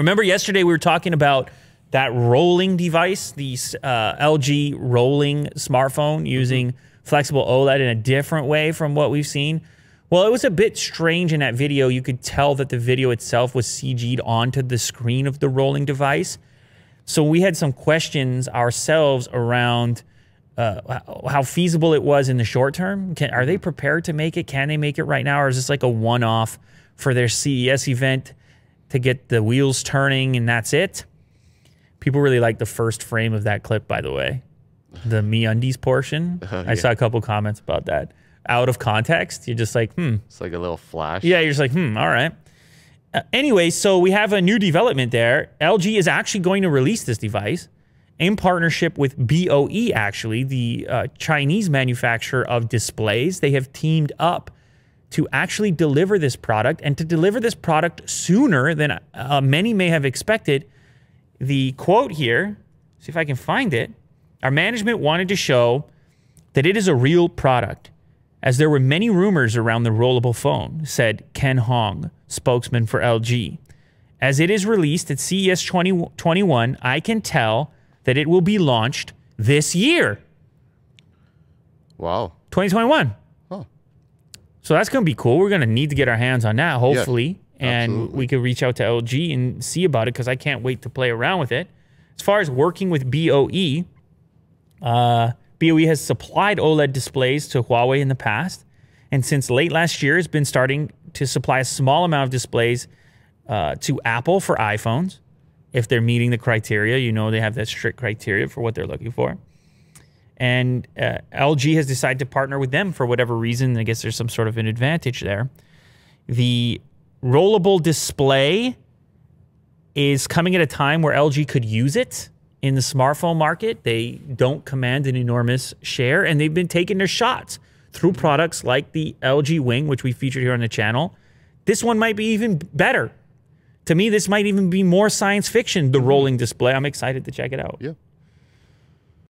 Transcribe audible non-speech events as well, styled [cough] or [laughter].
Remember yesterday we were talking about that rolling device, the uh, LG rolling smartphone using flexible OLED in a different way from what we've seen. Well, it was a bit strange in that video. You could tell that the video itself was CG'd onto the screen of the rolling device. So we had some questions ourselves around uh, how feasible it was in the short term. Can, are they prepared to make it? Can they make it right now? Or is this like a one off for their CES event to get the wheels turning and that's it? People really like the first frame of that clip, by the way. The MeUndies portion. [laughs] Uh, I saw a couple comments about that. Out of context, you're just like, hmm. It's like a little flash. Yeah, you're just like, hmm, all right. Uh, anyway, so we have a new development there. LG is actually going to release this device in partnership with BOE, actually, the uh, Chinese manufacturer of displays. They have teamed up to actually deliver this product and to deliver this product sooner than uh, many may have expected. The quote here, see if I can find it. Our management wanted to show that it is a real product, as there were many rumors around the rollable phone, said Ken Hong, spokesman for LG. As it is released at CES 2021, I can tell that it will be launched this year. Wow. 2021. So that's going to be cool. We're going to need to get our hands on that, hopefully. Yeah, and we could reach out to LG and see about it because I can't wait to play around with it. As far as working with BOE, uh, BOE has supplied OLED displays to Huawei in the past. And since late last year, has been starting to supply a small amount of displays uh, to Apple for iPhones if they're meeting the criteria. You know, they have that strict criteria for what they're looking for. And uh, LG has decided to partner with them for whatever reason. I guess there's some sort of an advantage there. The rollable display is coming at a time where LG could use it in the smartphone market. They don't command an enormous share, and they've been taking their shots through products like the LG Wing, which we featured here on the channel. This one might be even better to me, this might even be more science fiction, the rolling display. I'm excited to check it out. Yeah.